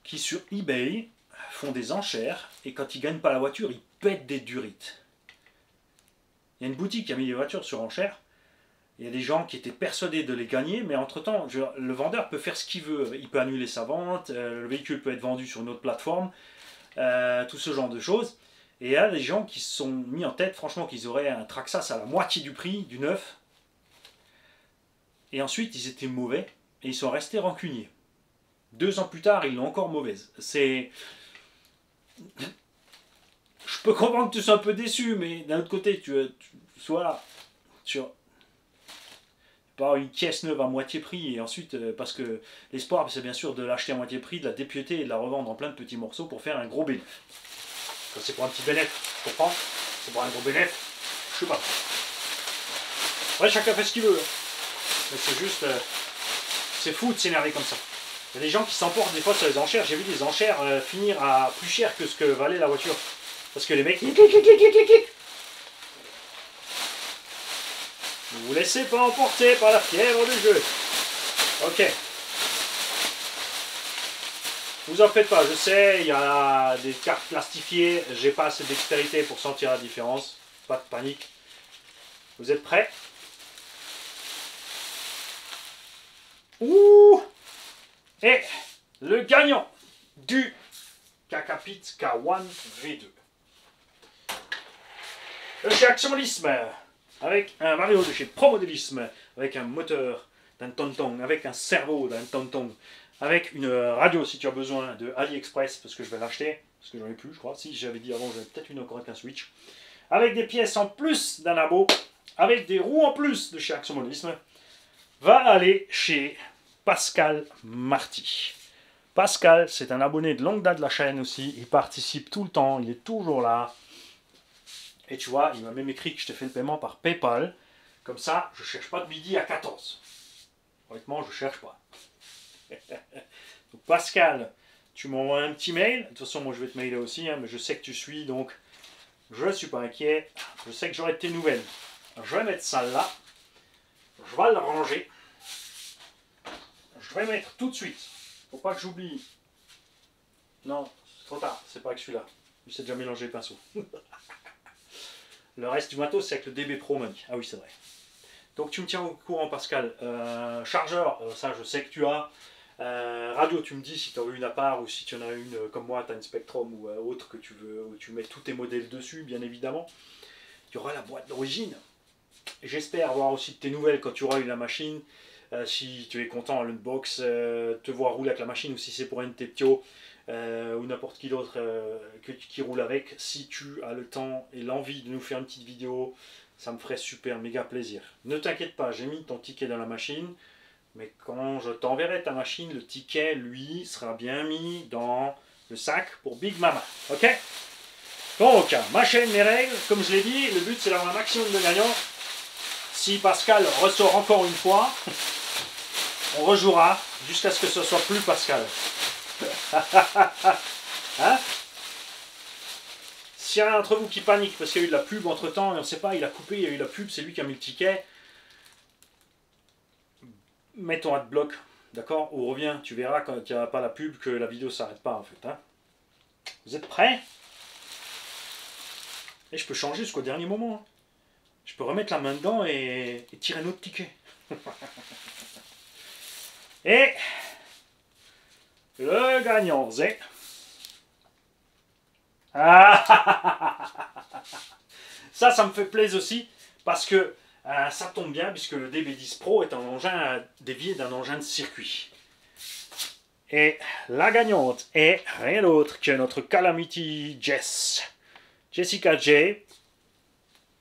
qui sur eBay font des enchères et quand ils gagnent pas la voiture, ils pètent des durites. Il y a une boutique qui a mis des voitures sur enchères. Il y a des gens qui étaient persuadés de les gagner, mais entre-temps, le vendeur peut faire ce qu'il veut. Il peut annuler sa vente, euh, le véhicule peut être vendu sur une autre plateforme, euh, tout ce genre de choses. Et il y a des gens qui se sont mis en tête, franchement, qu'ils auraient un Traxas à la moitié du prix du neuf, et ensuite, ils étaient mauvais et ils sont restés rancuniers. Deux ans plus tard, ils l'ont encore mauvaise. C'est. je peux comprendre que tu sois un peu déçu, mais d'un autre côté, tu, sois sur pas une caisse neuve à moitié prix et ensuite euh, parce que l'espoir c'est bien sûr de l'acheter à moitié prix, de la dépiéter et de la revendre en plein de petits morceaux pour faire un gros bénéfice. Quand c'est pour un petit bénéfice, tu comprends? C'est pour un gros bénéfice, je sais pas. Ouais, chacun fait ce qu'il veut. Hein. Mais c'est juste. Euh, c'est fou de s'énerver comme ça. Il y a des gens qui s'emportent des fois sur les enchères. J'ai vu des enchères euh, finir à plus cher que ce que valait la voiture. Parce que les mecs. Ne vous laissez pas emporter par la fièvre du jeu. Ok. Vous en faites pas, je sais, il y a des cartes plastifiées, j'ai pas assez d'expérience pour sentir la différence. Pas de panique. Vous êtes prêts? Ouh Et le gagnant du Kakapit K1 V2. Le chez avec un Mario de chez Promodélisme, avec un moteur d'un tonton, avec un cerveau d'un tonton, avec une radio si tu as besoin de AliExpress, parce que je vais l'acheter, parce que j'en ai plus, je crois. Si j'avais dit avant, j'avais peut-être une encore avec un Switch. Avec des pièces en plus d'un abo, avec des roues en plus de chez Action va aller chez Pascal Marty. Pascal, c'est un abonné de longue date de la chaîne aussi. Il participe tout le temps, il est toujours là. Et tu vois, il m'a même écrit que je te fais le paiement par PayPal. Comme ça, je cherche pas de midi à 14. Honnêtement, je cherche pas. donc Pascal, tu m'envoies un petit mail. De toute façon, moi je vais te mailer aussi, hein, mais je sais que tu suis, donc je ne suis pas inquiet. Je sais que j'aurai tes nouvelles. Je vais mettre ça là. Je vais le ranger. Je vais mettre tout de suite. Faut pas que j'oublie. Non, c'est trop tard. C'est pas avec celui-là. Il s'est déjà mélangé les pinceaux. Le reste du matos, c'est avec le DB Pro Money. Ah oui, c'est vrai. Donc tu me tiens au courant, Pascal. Euh, chargeur, euh, ça je sais que tu as. Euh, radio, tu me dis si tu en veux une à part ou si tu en as une comme moi, tu as une Spectrum ou autre que tu veux, où tu mets tous tes modèles dessus, bien évidemment. Il y aura la boîte d'origine. J'espère avoir aussi tes nouvelles quand tu auras eu la machine. si tu es content à l'unbox, te voir rouler avec la machine ou si c'est pour un de tes euh, ou n'importe qui d'autre euh, qui roule avec, si tu as le temps et l'envie de nous faire une petite vidéo, ça me ferait super méga plaisir. Ne t'inquiète pas, j'ai mis ton ticket dans la machine, mais quand je t'enverrai ta machine, le ticket, lui, sera bien mis dans le sac pour Big Mama. Ok? Donc, ma chaîne, mes règles, comme je l'ai dit, le but c'est d'avoir un maximum de gagnants. Si Pascal ressort encore une fois, on rejouera jusqu'à ce que ce soit plus Pascal. hein S'il y a d'entre vous qui panique parce qu'il y a eu de la pub entre temps et on ne sait pas, il a coupé, il y a eu la pub, c'est lui qui a mis le ticket. Mets-toi de bloc, d'accord Ou reviens, tu verras quand il n'y a pas la pub que la vidéo s'arrête pas en fait. Hein vous êtes prêts? Et je peux changer jusqu'au dernier moment. Hein. Je peux remettre la main dedans et, et tirer un autre ticket. et le gagnant, c'est... Ah Ça, ça me fait plaisir aussi, parce que euh, ça tombe bien, puisque le DB10 Pro est un engin dévié d'un engin de circuit. Et la gagnante est rien d'autre que notre Calamity Jess. Jessica J.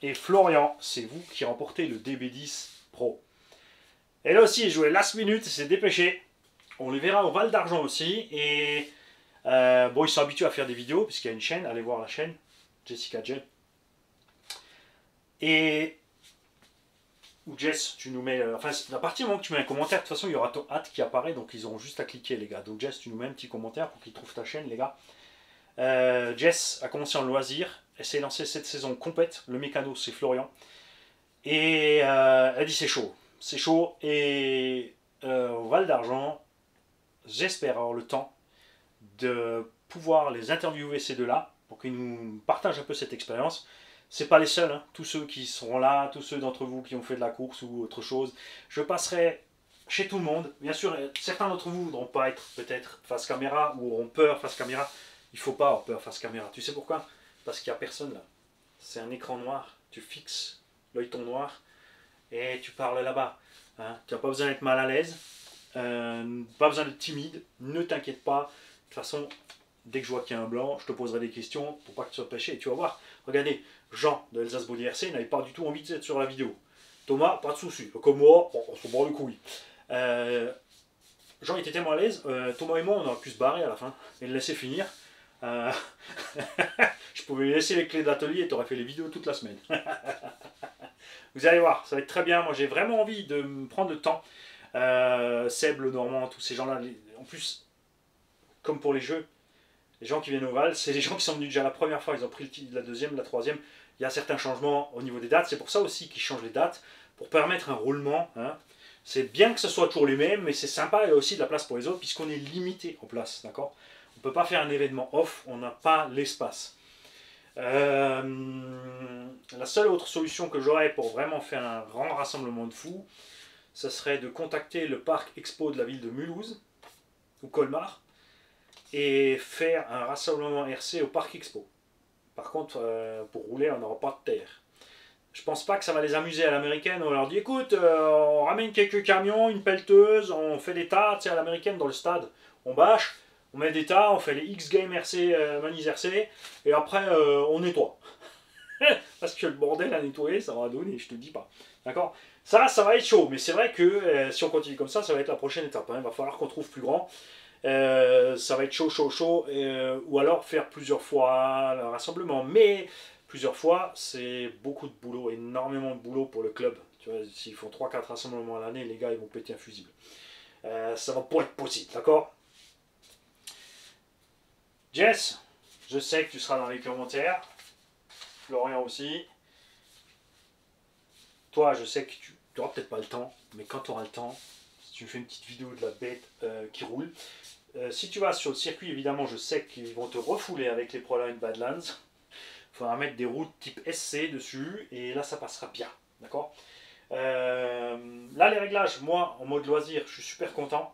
Et Florian, c'est vous qui remportez le DB10 Pro. Elle aussi joué last minute, s'est dépêché. On les verra au Val d'Argent aussi. Et euh, bon, ils sont habitués à faire des vidéos, puisqu'il y a une chaîne. Allez voir la chaîne, Jessica J. Et. Ou Jess, tu nous mets. Euh, enfin, à partir du moment que tu mets un commentaire, de toute façon, il y aura ton hâte qui apparaît. Donc, ils auront juste à cliquer, les gars. Donc, Jess, tu nous mets un petit commentaire pour qu'ils trouvent ta chaîne, les gars. Euh, Jess a commencé en loisir. Elle s'est lancée cette saison complète. Le mécano, c'est Florian. Et elle dit c'est chaud. C'est chaud. Et au Val d'Argent, j'espère avoir le temps de pouvoir les interviewer ces deux-là pour qu'ils nous partagent un peu cette expérience. C'est pas les seuls, hein. tous ceux qui seront là, tous ceux d'entre vous qui ont fait de la course ou autre chose. Je passerai chez tout le monde. Bien sûr, certains d'entre vous ne voudront pas être peut-être face caméra ou auront peur face caméra. Il faut pas avoir peur face caméra. Tu sais pourquoi? Parce qu'il n'y a personne là. C'est un écran noir. Tu fixes l'œil ton noir et tu parles là-bas. Hein. Tu n'as pas besoin d'être mal à l'aise. Euh, pas besoin d'être timide, ne t'inquiète pas. De toute façon, dès que je vois qu'il y a un blanc, je te poserai des questions pour pas que tu sois pêché. Et tu vas voir, regardez, Jean de Alsace Body RC n'avait pas du tout envie d'être sur la vidéo. Thomas, pas de souci. Comme moi, on se bat le couille. Euh, Jean était tellement à l'aise, euh, Thomas et moi, on aurait pu se barrer à la fin et le laisser finir. Je pouvais lui laisser les clés d'atelier et tu aurais fait les vidéos toute la semaine. Vous allez voir, ça va être très bien. Moi, j'ai vraiment envie de me prendre le temps. Seb, le Normand, tous ces gens-là. En plus, comme pour les jeux, les gens qui viennent au Val, c'est les gens qui sont venus déjà la première fois. Ils ont pris la deuxième, la troisième. Il y a certains changements au niveau des dates. C'est pour ça aussi qu'ils changent les dates, pour permettre un roulement. Hein. C'est bien que ce soit toujours les mêmes, mais c'est sympa, il y a aussi de la place pour les autres, puisqu'on est limité en place, d'accord? On ne peut pas faire un événement off, on n'a pas l'espace. Euh, la seule autre solution que j'aurais pour vraiment faire un grand rassemblement de fous, ce serait de contacter le parc expo de la ville de Mulhouse, ou Colmar, et faire un rassemblement RC au parc expo. Par contre, euh, pour rouler, on n'aura pas de terre. Je pense pas que ça va les amuser à l'américaine. On leur dit écoute, euh, on ramène quelques camions, une pelleteuse, on fait des tas, tu sais, à l'américaine dans le stade. On bâche, on met des tas, on fait les X Games RC, euh, Manis RC, et après euh, on nettoie. Parce que le bordel à nettoyer, ça va donner, je te dis pas. D'accord? Ça, ça va être chaud, mais c'est vrai que si on continue comme ça, ça va être la prochaine étape. Hein. Il va falloir qu'on trouve plus grand. ça va être chaud, chaud, chaud, ou alors faire plusieurs fois le rassemblement. Mais plusieurs fois, c'est beaucoup de boulot, énormément de boulot pour le club. Tu vois, s'ils font 3-4 rassemblements à l'année, les gars, ils vont péter un fusible. Euh, ça va pas être possible, d'accord? Jess, je sais que tu seras dans les commentaires. Florian aussi. Toi, je sais que tu n'auras peut-être pas le temps, mais quand tu auras le temps, si tu fais une petite vidéo de la bête euh, qui roule, euh, si tu vas sur le circuit, évidemment, je sais qu'ils vont te refouler avec les Proline Badlands. Il faudra mettre des routes type SC dessus et là ça passera bien. D'accord? Euh, Là les réglages, moi en mode loisir, je suis super content.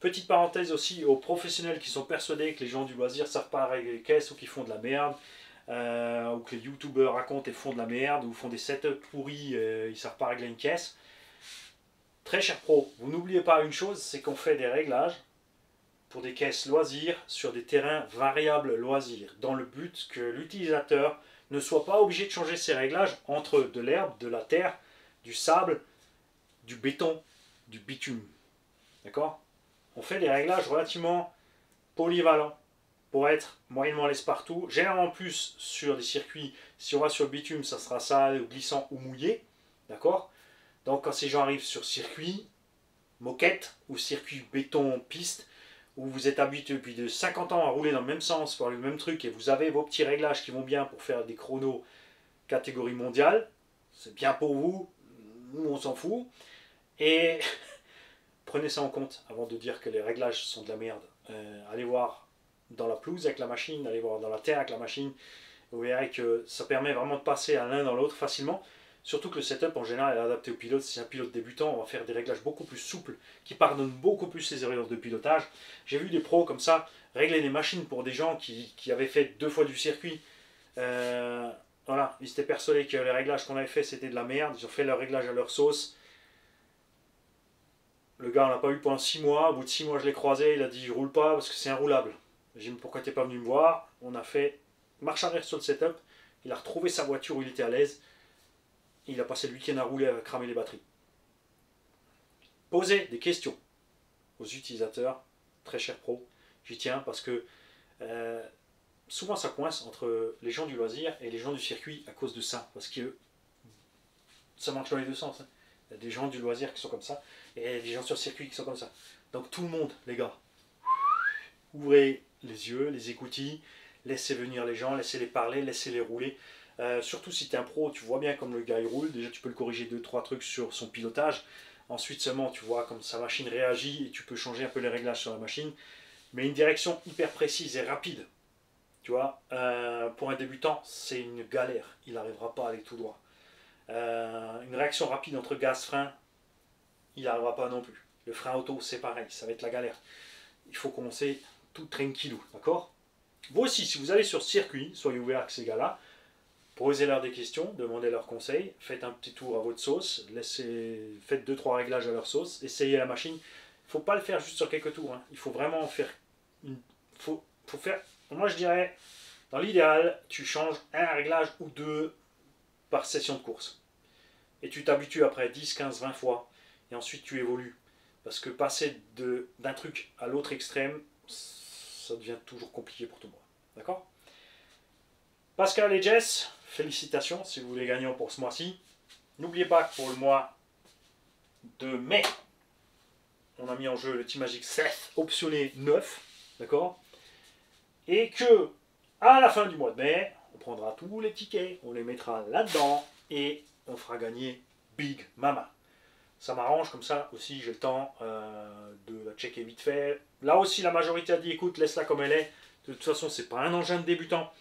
Petite parenthèse aussi aux professionnels qui sont persuadés que les gens du loisir savent pas régler les caisses ou qui font de la merde. Euh, ou que les youtubeurs racontent et font de la merde ou font des setups pourris, euh, ils savent pas régler une caisse. Très cher pro, vous n'oubliez pas une chose, c'est qu'on fait des réglages pour des caisses loisirs sur des terrains variables loisirs, dans le but que l'utilisateur ne soit pas obligé de changer ses réglages entre de l'herbe, de la terre, du sable, du béton, du bitume. D'accord? On fait des réglages relativement polyvalents pour être moyennement laisse partout. Généralement plus sur des circuits, si on va sur bitume, ça sera sale, glissant ou mouillé. D'accord? Donc quand ces gens arrivent sur circuit, moquette ou circuit béton piste, où vous êtes habitué depuis de 50 ans à rouler dans le même sens, pour le même truc, et vous avez vos petits réglages qui vont bien pour faire des chronos catégorie mondiale, c'est bien pour vous, nous on s'en fout. Et prenez ça en compte avant de dire que les réglages sont de la merde. Euh, allez voir dans la pelouse avec la machine, allez voir dans la terre avec la machine, vous verrez que ça permet vraiment de passer à l'un dans l'autre facilement. Surtout que le setup en général est adapté au pilote. Si c'est un pilote débutant, on va faire des réglages beaucoup plus souples qui pardonnent beaucoup plus les erreurs de pilotage. J'ai vu des pros comme ça régler des machines pour des gens qui, avaient fait deux fois du circuit. Euh, voilà, ils étaient persuadés que les réglages qu'on avait fait c'était de la merde. Ils ont fait leur réglage à leur sauce. Le gars, on l'a pas eu pendant six mois. Au bout de six mois, je l'ai croisé. Il a dit Je roule pas parce que c'est inroulable. J'ai dit Pourquoi t'es pas venu me voir? On a fait marche arrière sur le setup. Il a retrouvé sa voiture où il était à l'aise il a passé le week-end à rouler à cramer les batteries. Posez des questions aux utilisateurs, très chers pros. J'y tiens parce que euh, souvent ça coince entre les gens du loisir et les gens du circuit à cause de ça. Parce que ça marche dans les deux sens. Hein. Il y a des gens du loisir qui sont comme ça et des gens sur circuit qui sont comme ça. Donc tout le monde, les gars, ouvrez les yeux, les écoutilles, laissez venir les gens, laissez-les parler, laissez-les rouler. Euh, surtout si tu es un pro, tu vois bien comme le gars il roule. Déjà, tu peux le corriger 2-3 trucs sur son pilotage. Ensuite, seulement, tu vois comme sa machine réagit et tu peux changer un peu les réglages sur la machine. Mais une direction hyper précise et rapide, tu vois, euh, pour un débutant, c'est une galère. Il n'arrivera pas à aller tout droit. Euh, une réaction rapide entre gaz-frein, il n'arrivera pas non plus. Le frein auto, c'est pareil, ça va être la galère. Il faut commencer tout tranquillou, d'accord? Vous aussi, si vous allez sur circuit, soyez ouvert avec ces gars-là. Posez-leur des questions, demandez leurs conseils, faites un petit tour à votre sauce, laissez, faites 2-3 réglages à leur sauce, essayez la machine. Il faut pas le faire juste sur quelques tours, hein. il faut vraiment faire, une, faut, faut faire moi je dirais, dans l'idéal, tu changes un réglage ou deux par session de course. Et tu t'habitues après 10, 15, 20 fois. Et ensuite tu évolues. Parce que passer d'un truc à l'autre extrême, ça devient toujours compliqué pour tout le monde. D'accord? Pascal et Jess, félicitations si vous voulez gagnant pour ce mois-ci. N'oubliez pas que pour le mois de mai, on a mis en jeu le Team Magic 7 optionné 9. D'accord? Et que, à la fin du mois de mai, on prendra tous les tickets, on les mettra là-dedans et on fera gagner Big Mama. Ça m'arrange, comme ça aussi j'ai le temps euh, de la checker vite fait. Là aussi la majorité a dit écoute, laisse-la comme elle est. De toute façon, c'est pas un engin de débutant.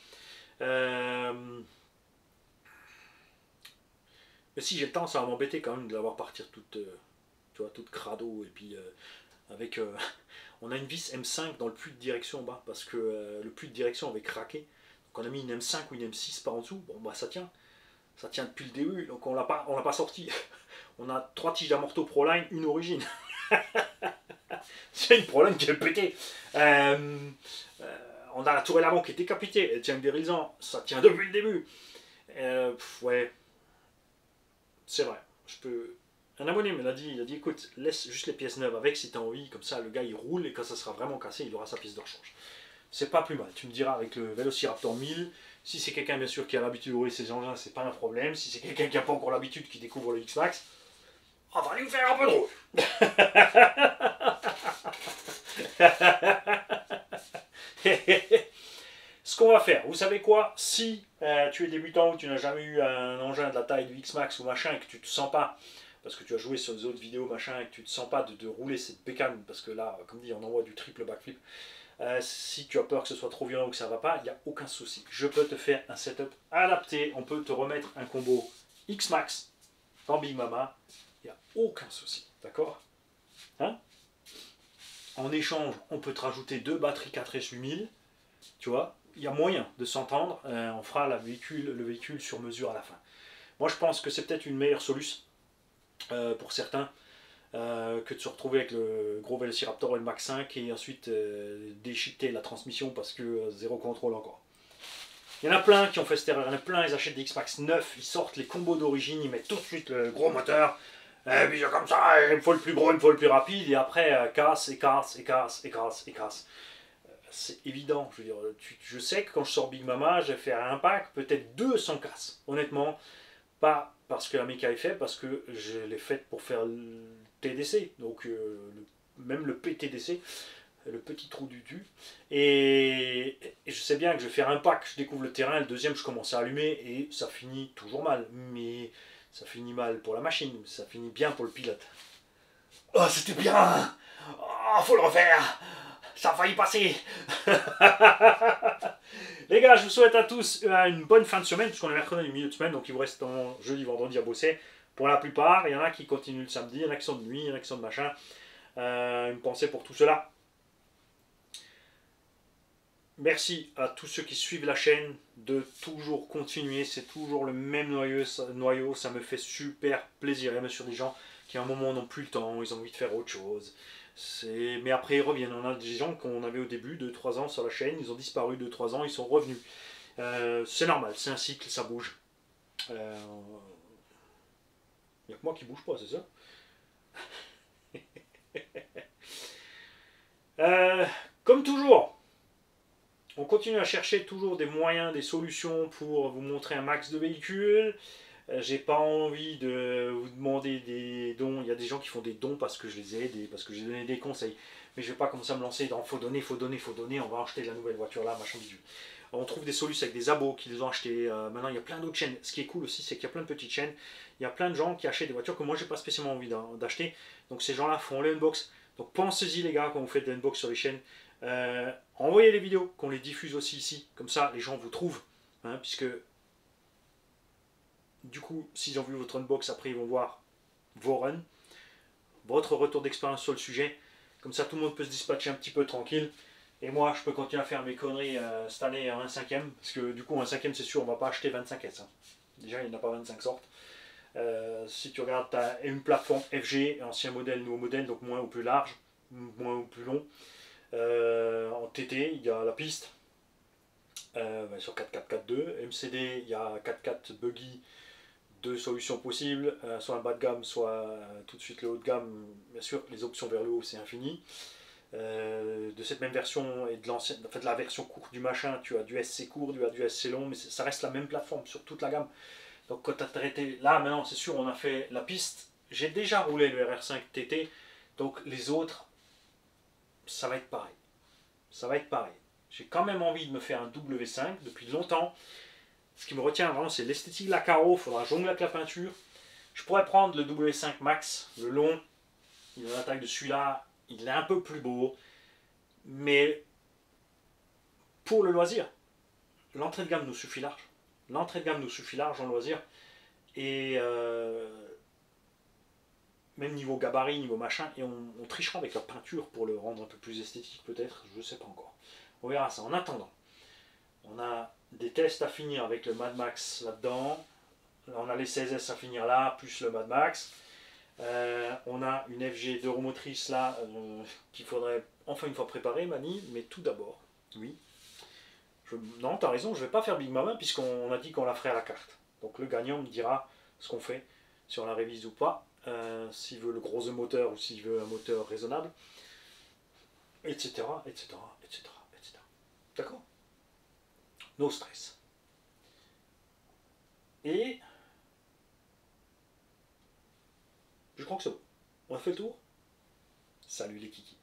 Euh, mais si j'ai le temps, ça va m'embêter quand même de l'avoir partir toute, euh, tu vois, toute crado. Et puis avec. on a une vis M5 dans le puits de direction en bas parce que le puits de direction avait craqué. Donc on a mis une M5 ou une M6 par en dessous. Bon bah ça tient. Ça tient depuis le début, donc on l'a pas, l'a pas sorti. On a trois tiges d'amorto Proline, une origine. C'est une Proline qui est pété. Euh, euh, on a la tourelle avant qui est décapitée, elle tient des ans, ça tient depuis le début. Euh, ouais, c'est vrai. Je peux. Un abonné me l'a dit, il a dit écoute, laisse juste les pièces neuves avec si tu as envie, comme ça le gars il roule et quand ça sera vraiment cassé, il aura sa pièce de rechange. C'est pas plus mal. Tu me diras avec le Velociraptor 1000, si c'est quelqu'un bien sûr qui a l'habitude de rouler ces engins, c'est pas un problème. Si c'est quelqu'un qui n'a pas encore l'habitude, qui découvre le X-Max, on va lui faire un peu de route. Ce qu'on va faire, vous savez quoi? Si euh, tu es débutant ou tu n'as jamais eu un engin de la taille du X-Max ou machin et que tu te sens pas, parce que tu as joué sur des autres vidéos machin et que tu te sens pas de, rouler cette bécane, parce que là, comme dit, on envoie du triple backflip. Euh, si tu as peur que ce soit trop violent ou que ça va pas, il n'y a aucun souci. Je peux te faire un setup adapté. On peut te remettre un combo X-Max dans Big Mama il n'y a aucun souci. D'accord? Hein? En échange, on peut te rajouter deux batteries 4S 8000. Tu vois? Il y a moyen de s'entendre. Euh, on fera le véhicule sur mesure à la fin. Moi, je pense que c'est peut-être une meilleure solution euh, pour certains. Euh, que de se retrouver avec le gros Velociraptor et le Max 5 et ensuite déchiqueter la transmission parce que zéro contrôle encore. Il y en a plein qui ont fait cette erreur, il y en a plein, ils achètent des X-Max 9, ils sortent les combos d'origine, ils mettent tout de suite le gros moteur, et puis comme ça, il me faut le plus gros, il me faut le plus rapide, et après, euh, casse, et casse, et casse, et casse, et casse. Euh, c'est évident, je veux dire, je sais que quand je sors Big Mama, je vais faire un pack, peut-être deux sans casse. Honnêtement, pas parce que la méca est fait, parce que je l'ai faite pour faire TDC, donc euh, même le PTDC, le petit trou du tu. Et, je sais bien que je vais faire un pack, je découvre le terrain, le deuxième je commence à allumer et ça finit toujours mal. Mais ça finit mal pour la machine, ça finit bien pour le pilote. Oh, c'était bien Oh, faut le refaire Ça a failli passer Les gars, je vous souhaite à tous euh, une bonne fin de semaine, puisqu'on est mercredi milieu de semaine, donc il vous reste en jeudi, vendredi à bosser. Pour la plupart, il y en a qui continuent le samedi, il y en a qui sont de nuit, il y en a qui sont de machin. Euh, une pensée pour tout cela. Merci à tous ceux qui suivent la chaîne de toujours continuer. C'est toujours le même noyau ça, me fait super plaisir. Il y a bien sûr des gens qui à un moment n'ont plus le temps, ils ont envie de faire autre chose. Mais après ils reviennent. On a des gens qu'on avait au début de 3 ans sur la chaîne, ils ont disparu de 3 ans, ils sont revenus. Euh, c'est normal, c'est un cycle, ça bouge. Il n'y a que moi qui bouge pas, c'est ça? Euh, Comme toujours, on continue à chercher toujours des moyens, des solutions pour vous montrer un max de véhicules. Euh, j'ai pas envie de vous demander des dons. Il y a des gens qui font des dons parce que je les ai aidés, parce que j'ai donné des conseils. Mais je vais pas commencer à me lancer dans faut donner, faut donner, faut donner, on va acheter la nouvelle voiture là, machin bidule. On trouve des solutions avec des abos qui les ont achetés. Euh, maintenant, il y a plein d'autres chaînes. Ce qui est cool aussi, c'est qu'il y a plein de petites chaînes. Il y a plein de gens qui achètent des voitures que moi, j'ai pas spécialement envie d'acheter. Donc, ces gens-là font les unbox. Donc, pensez-y, les gars, quand vous faites des unbox sur les chaînes. Euh, envoyez les vidéos, qu'on les diffuse aussi ici. Comme ça, les gens vous trouvent. Hein, puisque, du coup, s'ils ont vu votre unbox, après, ils vont voir vos runs, votre retour d'expérience sur le sujet. Comme ça, tout le monde peut se dispatcher un petit peu tranquille. Et moi, je peux continuer à faire mes conneries euh, cette année à un cinquième. Parce que du coup, un cinquième, c'est sûr, on va pas acheter 25 S. Hein. Déjà, il n'y en a pas 25 sortes. Euh, si tu regardes, tu as une plateforme FG, ancien modèle, nouveau modèle, donc moins ou plus large, moins ou plus long. Euh, en TT, il y a la piste. ben, sur 4.4.4.2. MCD, il y a 4.4 buggy, deux solutions possibles, soit un bas de gamme, soit tout de suite le haut de gamme. Bien sûr, les options vers le haut, c'est infini. De cette même version et de l'ancienne, en fait, la version courte du machin, tu as du SC court, du SC long, mais ça reste la même plateforme sur toute la gamme. Donc quand tu as traité, là maintenant c'est sûr, on a fait la piste. J'ai déjà roulé le RR5 TT, donc les autres, ça va être pareil. Ça va être pareil. J'ai quand même envie de me faire un W5 depuis longtemps. Ce qui me retient vraiment, c'est l'esthétique de la carreau. Il faudra jongler avec la peinture. Je pourrais prendre le W5 Max, le long. Il a la taille de celui-là. Il est un peu plus beau. Mais pour le loisir, l'entrée de gamme nous suffit large. L'entrée de gamme nous suffit large en loisir. Et euh, même niveau gabarit, niveau machin, et on, trichera avec la peinture pour le rendre un peu plus esthétique peut-être, je ne sais pas encore. On verra ça. En attendant, on a des tests à finir avec le Mad Max là-dedans. On a les 16S à finir là, plus le Mad Max. Euh, on a une FG d'Euromotrice là euh, qu'il faudrait enfin une fois préparer, Mani, mais tout d'abord, oui. Je, non, tu as raison, je ne vais pas faire Big Mama puisqu'on a dit qu'on la ferait à la carte. Donc le gagnant me dira ce qu'on fait, si on la révise ou pas. Euh, s'il veut le gros moteur ou s'il veut un moteur raisonnable, etc., etc., etc., etc. D'accord? No stress. Et je crois que c'est bon. On a fait le tour Salut les kikis.